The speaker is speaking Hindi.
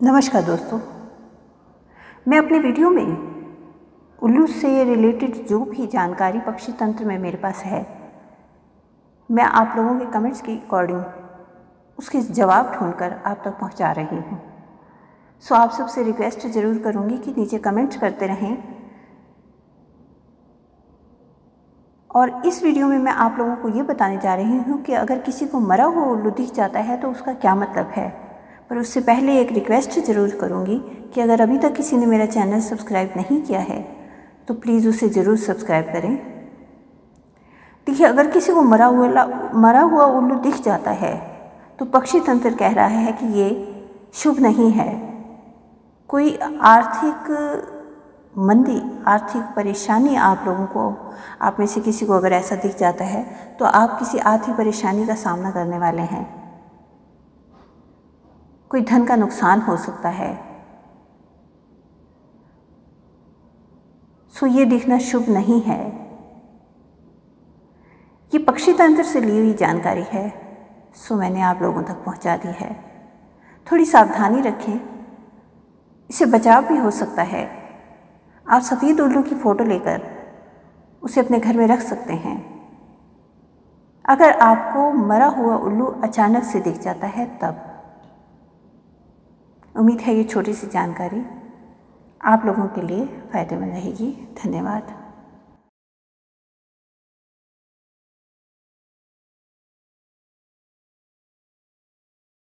नमस्कार दोस्तों। मैं अपने वीडियो में उल्लू से रिलेटेड जो भी जानकारी पक्षी तंत्र में मेरे पास है, मैं आप लोगों के कमेंट्स के अकॉर्डिंग उसके जवाब ढूंढकर आप तक पहुँचा रही हूँ। सो आप सबसे रिक्वेस्ट ज़रूर करूँगी कि नीचे कमेंट्स करते रहें। और इस वीडियो में मैं आप लोगों को ये बताने जा रही हूँ कि अगर किसी को मरा हुआ उल्लू दिख जाता है तो उसका क्या मतलब है। पर उससे पहले एक रिक्वेस्ट ज़रूर करूँगी कि अगर अभी तक किसी ने मेरा चैनल सब्सक्राइब नहीं किया है तो प्लीज़ उसे ज़रूर सब्सक्राइब करें। देखिए, अगर किसी को मरा हुआ मरा हुआ उल्लू दिख जाता है तो पक्षी तंत्र कह रहा है कि ये शुभ नहीं है। कोई आर्थिक मंदी, आर्थिक परेशानी आप लोगों को, आप में से किसी को अगर ऐसा दिख जाता है तो आप किसी आर्थिक परेशानी का सामना करने वाले हैं। कोई धन का नुकसान हो सकता है। सो ये देखना शुभ नहीं है। ये पक्षी तंत्र से ली हुई जानकारी है। सो मैंने आप लोगों तक पहुँचा दी है। थोड़ी सावधानी रखें। इसे बचाव भी हो सकता है। आप सफ़ेद उल्लू की फ़ोटो लेकर उसे अपने घर में रख सकते हैं। अगर आपको मरा हुआ उल्लू अचानक से दिख जाता है, तब। उम्मीद है ये छोटी सी जानकारी आप लोगों के लिए फ़ायदेमंद रहेगी। धन्यवाद।